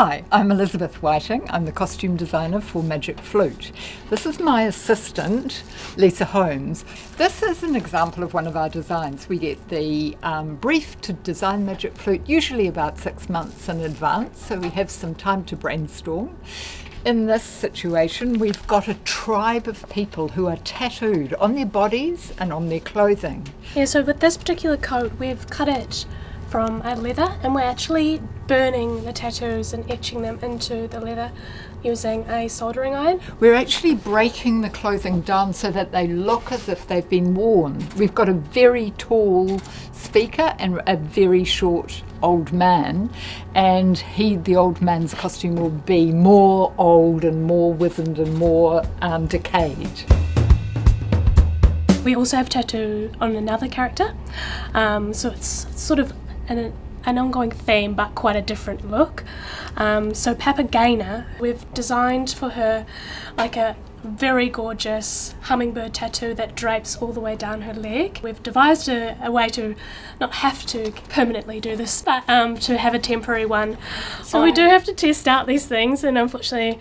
Hi, I'm Elizabeth Whiting. I'm the costume designer for Magic Flute. This is my assistant, Lisa Holmes. This is an example of one of our designs. We get the um, brief to design Magic Flute usually about six months in advance, so we have some time to brainstorm. In this situation, we've got a tribe of people who are tattooed on their bodies and on their clothing. Yeah, so with this particular coat, we've cut it from a leather and we're actually burning the tattoos and etching them into the leather using a soldering iron. We're actually breaking the clothing down so that they look as if they've been worn. We've got a very tall speaker and a very short old man and he the old man's costume will be more old and more wizened and more um, decayed. We also have tattoo on another character, um, so it's sort of an, an ongoing theme but quite a different look. Um, so Papagena, we've designed for her like a very gorgeous hummingbird tattoo that drapes all the way down her leg. We've devised a, a way to not have to permanently do this, but um, to have a temporary one. So we do have to test out these things, and unfortunately,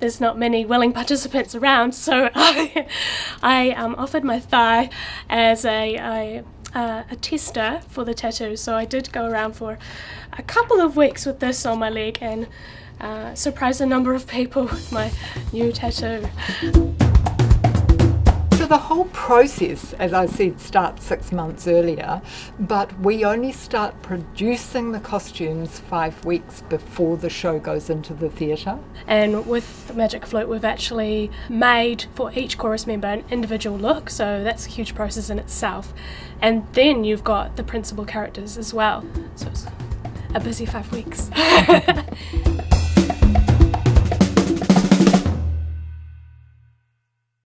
there's not many willing participants around. So I, I um, offered my thigh as a, a uh, a tester for the tattoo, so I did go around for a couple of weeks with this on my leg and uh, surprised a number of people with my new tattoo. The whole process, as I said, starts six months earlier, but we only start producing the costumes five weeks before the show goes into the theatre. And with Magic Flute, we've actually made for each chorus member an individual look, so that's a huge process in itself. And then you've got the principal characters as well, so it's a busy five weeks.